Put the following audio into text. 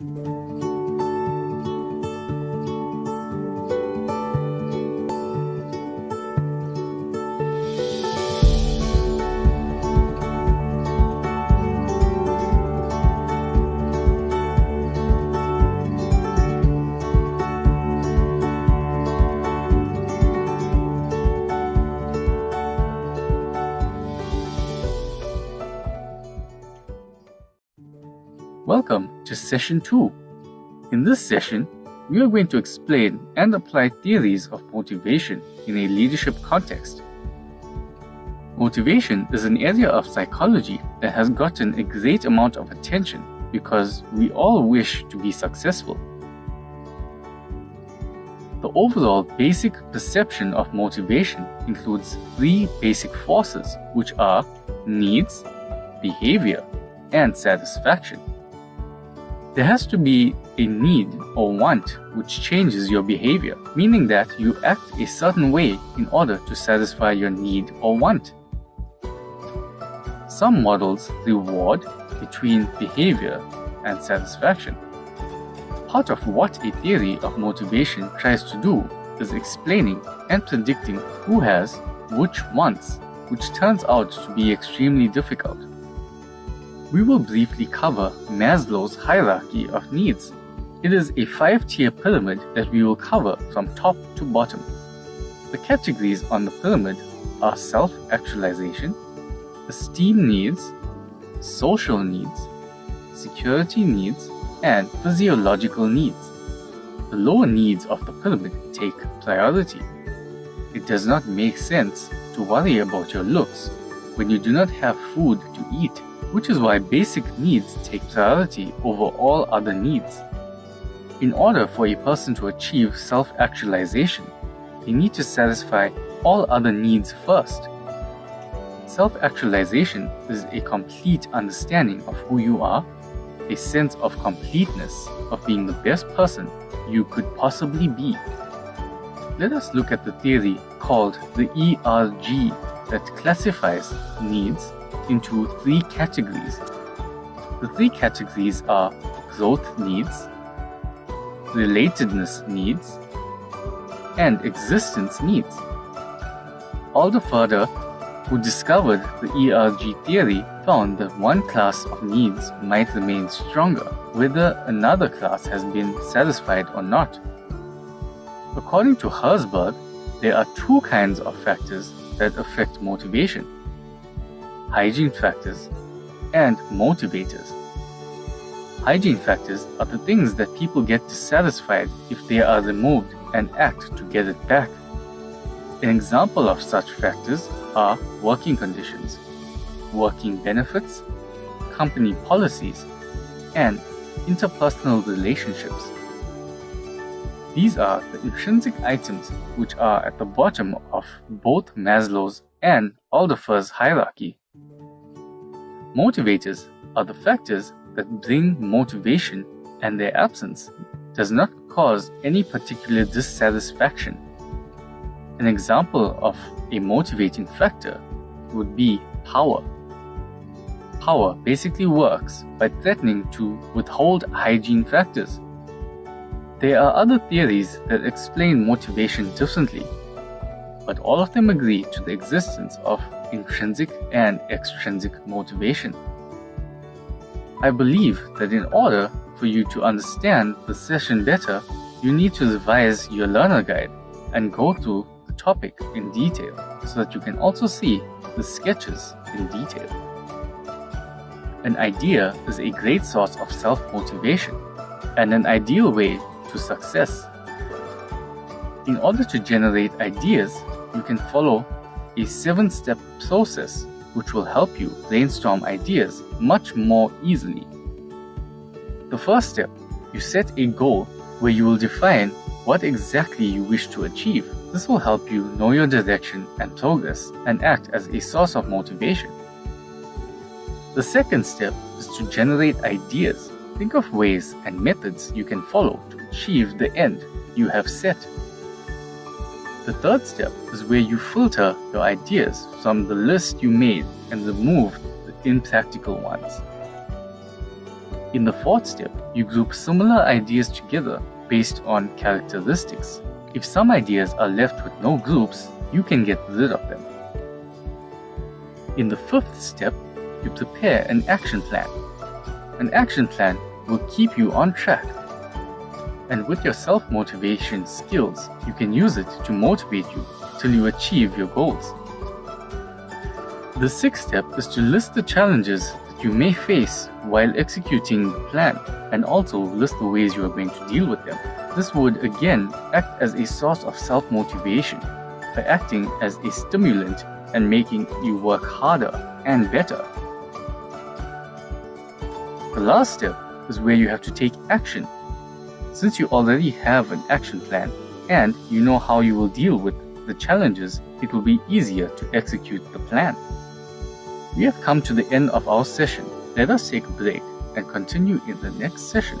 Música Welcome to session 2. In this session, we are going to explain and apply theories of motivation in a leadership context. Motivation is an area of psychology that has gotten a great amount of attention because we all wish to be successful. The overall basic perception of motivation includes three basic forces, which are needs, behavior, and satisfaction. There has to be a need or want which changes your behavior, meaning that you act a certain way in order to satisfy your need or want. Some models reward between behavior and satisfaction. Part of what a theory of motivation tries to do is explaining and predicting who has which wants, which turns out to be extremely difficult we will briefly cover Maslow's hierarchy of needs. It is a five tier pyramid that we will cover from top to bottom. The categories on the pyramid are self actualization, esteem needs, social needs, security needs, and physiological needs. The lower needs of the pyramid take priority. It does not make sense to worry about your looks when you do not have food to eat which is why basic needs take priority over all other needs. In order for a person to achieve self actualization, they need to satisfy all other needs first. Self actualization is a complete understanding of who you are, a sense of completeness of being the best person you could possibly be. Let us look at the theory called the ERG that classifies needs into three categories. The three categories are growth needs, relatedness needs, and existence needs. Alderfer, who discovered the ERG theory, found that one class of needs might remain stronger whether another class has been satisfied or not. According to Herzberg, there are two kinds of factors that affect motivation hygiene factors, and motivators. Hygiene factors are the things that people get dissatisfied if they are removed and act to get it back. An example of such factors are working conditions, working benefits, company policies, and interpersonal relationships. These are the intrinsic items which are at the bottom of both Maslow's and Alderfer's hierarchy. Motivators are the factors that bring motivation and their absence does not cause any particular dissatisfaction. An example of a motivating factor would be power. Power basically works by threatening to withhold hygiene factors. There are other theories that explain motivation differently, but all of them agree to the existence of intrinsic and extrinsic motivation. I believe that in order for you to understand the session better, you need to revise your learner guide and go through the topic in detail so that you can also see the sketches in detail. An idea is a great source of self motivation and an ideal way to success. In order to generate ideas, you can follow a seven step process which will help you brainstorm ideas much more easily. The first step, you set a goal where you will define what exactly you wish to achieve. This will help you know your direction and progress and act as a source of motivation. The second step is to generate ideas. Think of ways and methods you can follow to achieve the end you have set the third step is where you filter your ideas from the list you made and remove the impractical ones. In the fourth step, you group similar ideas together based on characteristics. If some ideas are left with no groups, you can get rid of them. In the fifth step, you prepare an action plan. An action plan will keep you on track. And with your self motivation skills, you can use it to motivate you till you achieve your goals. The sixth step is to list the challenges that you may face while executing the plan and also list the ways you are going to deal with them. This would again act as a source of self motivation by acting as a stimulant and making you work harder and better. The last step is where you have to take action. Since you already have an action plan and you know how you will deal with the challenges, it will be easier to execute the plan. We have come to the end of our session. Let us take a break and continue in the next session.